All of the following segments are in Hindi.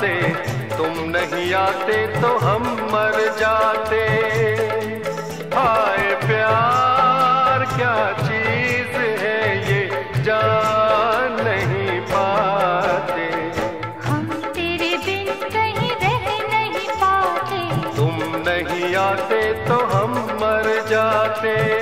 पाते तुम नहीं आते तो हम मर जाते। हाय प्यार क्या चीज़ है ये जान नहीं पाते। हम तेरे बिन कहीं रह नहीं पाते। तुम नहीं आते तो हम मर जाते।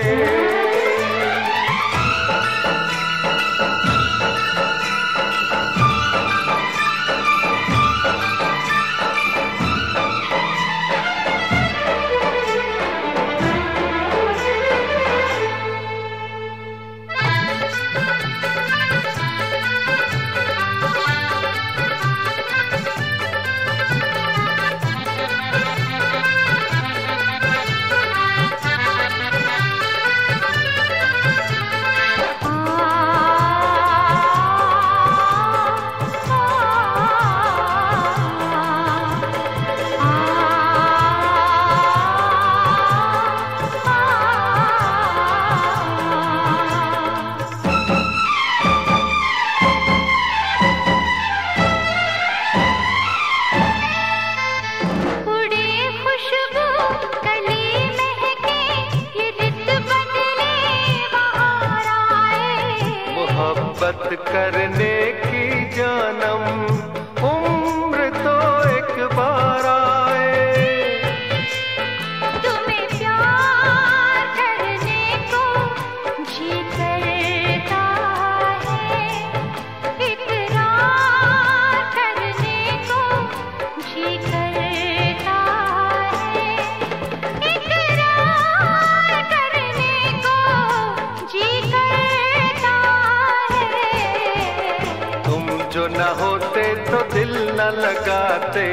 लगाते।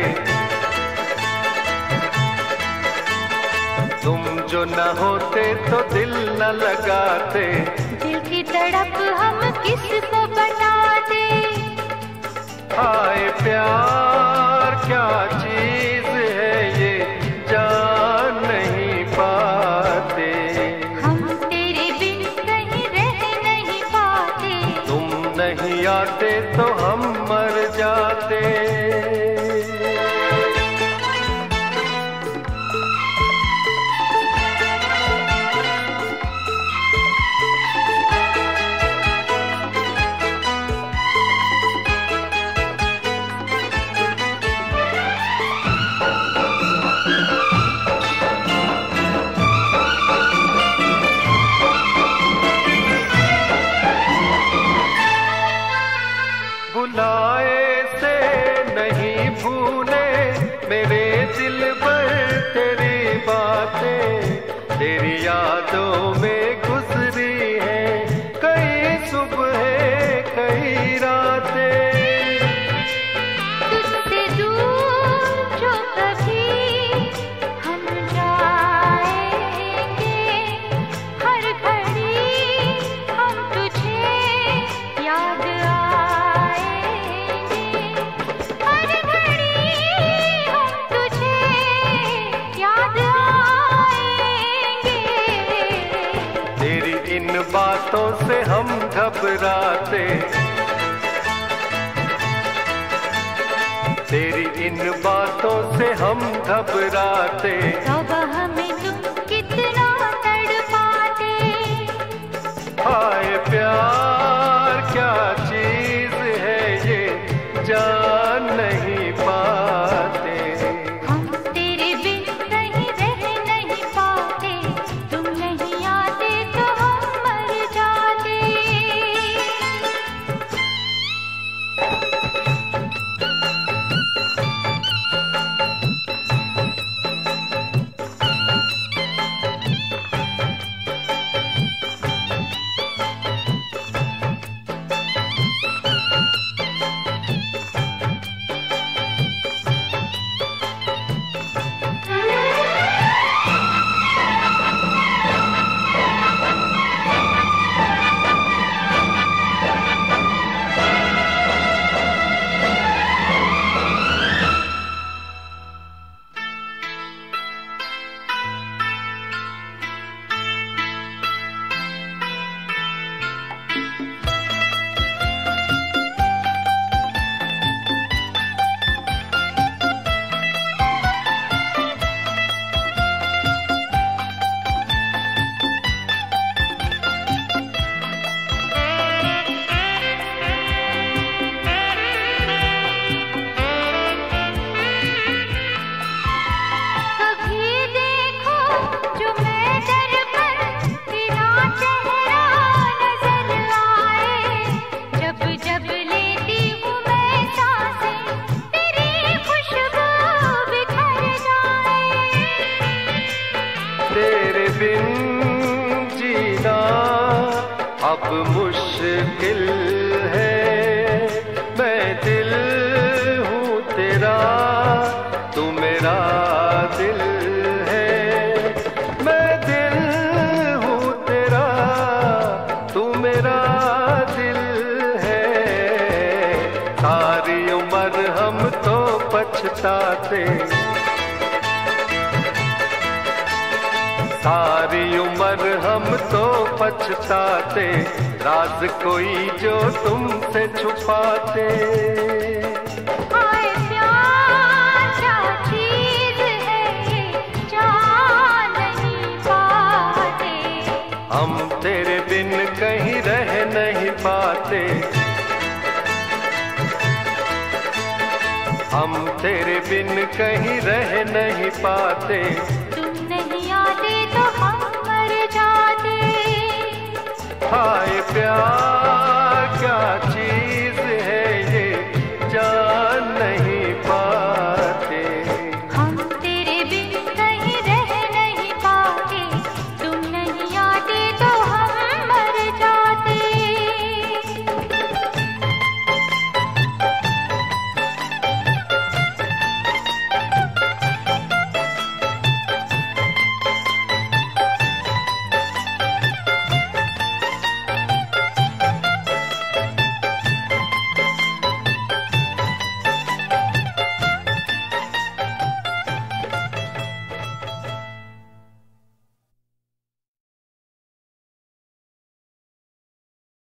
तुम जो न होते तो दिल न लगाते। दिल की तड़प हम किसको बताते हाय प्यार क्या चीज़ बातें तेरी यादों में बातों से हम घबराते। तेरी इन बातों से हम घबराते। हमें मुश्किल है। मैं दिल हूँ तेरा, तू मेरा दिल है। मैं दिल हूँ तेरा, तू मेरा दिल है। सारी उम्र हम तो पछताते। सारी उम्र हम तो पछताते राज कोई जो तुमसे छुपाते। है हम तेरे बिन कहीं रह नहीं पाते। हम तेरे बिन कहीं रह नहीं पाते। जाते हाय प्यार क्या चीज़